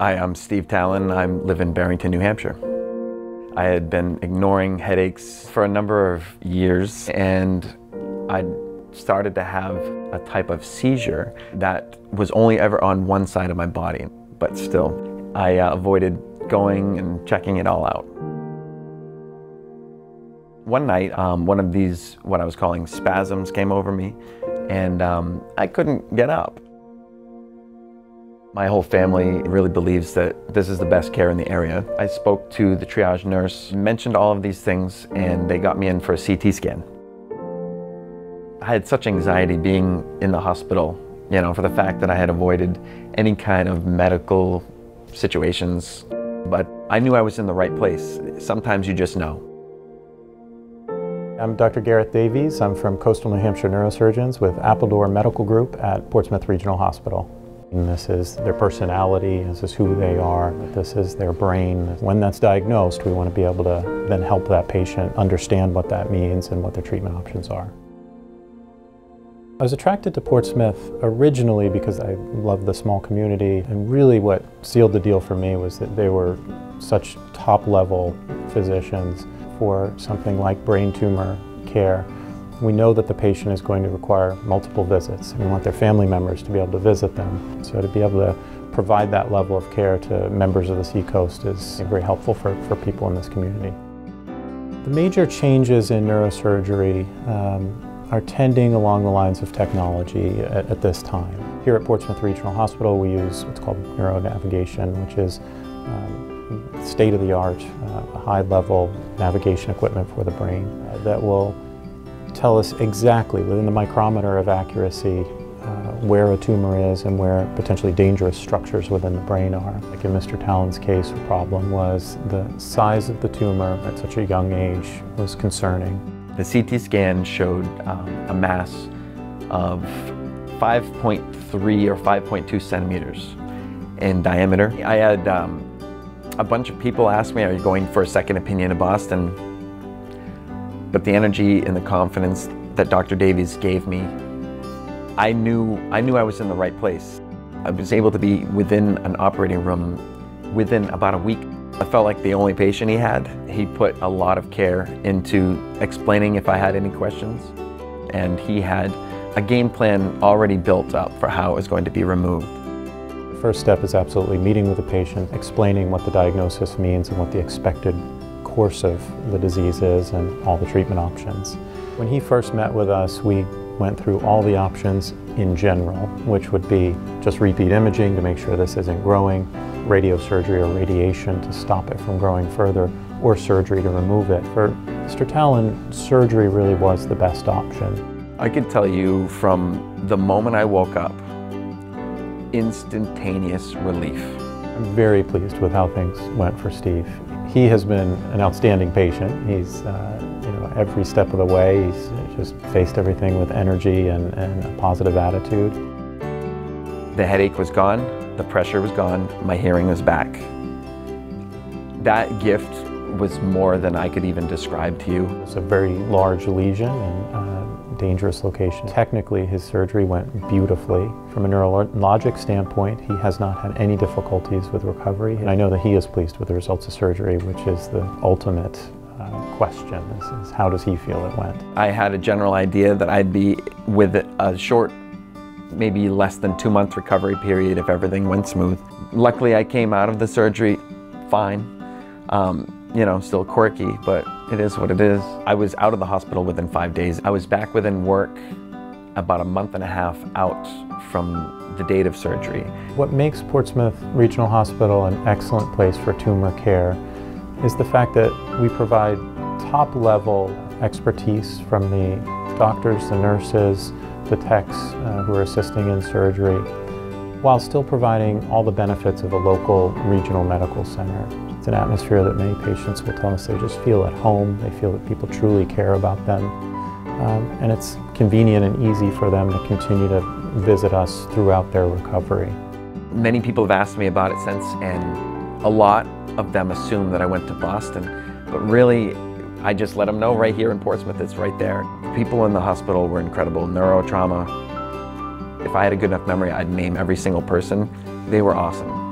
Hi, I'm Steve Talon. I live in Barrington, New Hampshire. I had been ignoring headaches for a number of years and I started to have a type of seizure that was only ever on one side of my body, but still, I uh, avoided going and checking it all out. One night, um, one of these, what I was calling spasms, came over me, and um, I couldn't get up. My whole family really believes that this is the best care in the area. I spoke to the triage nurse, mentioned all of these things, and they got me in for a CT scan. I had such anxiety being in the hospital, you know, for the fact that I had avoided any kind of medical situations. But I knew I was in the right place. Sometimes you just know. I'm Dr. Gareth Davies. I'm from Coastal New Hampshire Neurosurgeons with Appledore Medical Group at Portsmouth Regional Hospital. And this is their personality, this is who they are, this is their brain. When that's diagnosed, we want to be able to then help that patient understand what that means and what their treatment options are. I was attracted to Portsmouth originally because I love the small community and really what sealed the deal for me was that they were such top level physicians for something like brain tumor care we know that the patient is going to require multiple visits. And we want their family members to be able to visit them. So to be able to provide that level of care to members of the Seacoast is very helpful for, for people in this community. The major changes in neurosurgery um, are tending along the lines of technology at, at, this time. Here at Portsmouth Regional Hospital we use what's called neuronavigation, which is um, state-of-the-art, uh, high-level navigation equipment for the brain uh, that will tell us exactly, within the micrometer of accuracy, uh, where a tumor is and where potentially dangerous structures within the brain are. Like in Mr. Talon's case, the problem was the size of the tumor at such a young age was concerning. The CT scan showed um, a mass of 5.3 or 5.2 centimeters in diameter. I had um, a bunch of people ask me, are you going for a second opinion in Boston? But the energy and the confidence that Dr. Davies gave me, I knew, I knew I was in the right place. I was able to be within an operating room within about a week. I felt like the only patient he had. He put a lot of care into explaining if I had any questions. And he had a game plan already built up for how it was going to be removed. The first step is absolutely meeting with the patient, explaining what the diagnosis means and what the expected course of the disease is and all the treatment options. When he first met with us, we went through all the options in general, which would be just repeat imaging to make sure this isn't growing, radiosurgery or radiation to stop it from growing further, or surgery to remove it. For Mr. Talon, surgery really was the best option. I can tell you from the moment I woke up, instantaneous relief. I'm very pleased with how things went for Steve. He has been an outstanding patient. He's, uh, you know, every step of the way, he's just faced everything with energy and, and a positive attitude. The headache was gone, the pressure was gone, my hearing was back. That gift was more than I could even describe to you. It's a very large lesion and uh, dangerous location. Technically, his surgery went beautifully. From a neurologic standpoint, he has not had any difficulties with recovery. And I know that he is pleased with the results of surgery, which is the ultimate uh, question, is, is how does he feel it went? I had a general idea that I'd be with a short maybe less than two month recovery period if everything went smooth. Luckily I came out of the surgery fine. Um, you know, still quirky, but it is what it is. I was out of the hospital within five days. I was back within work about a month and a half out from the date of surgery. What makes Portsmouth Regional Hospital an excellent place for tumor care is the fact that we provide top level expertise from the doctors, the nurses, the techs uh, who are assisting in surgery, while still providing all the benefits of a local regional medical center. An atmosphere that many patients will tell us they just feel at home, they feel that people truly care about them, um, and it's convenient and easy for them to continue to visit us throughout their recovery. Many people have asked me about it since, and a lot of them assume that I went to Boston, but really I just let them know right here in Portsmouth, it's right there. People in the hospital were incredible, neurotrauma, if I had a good enough memory, I'd name every single person. They were awesome.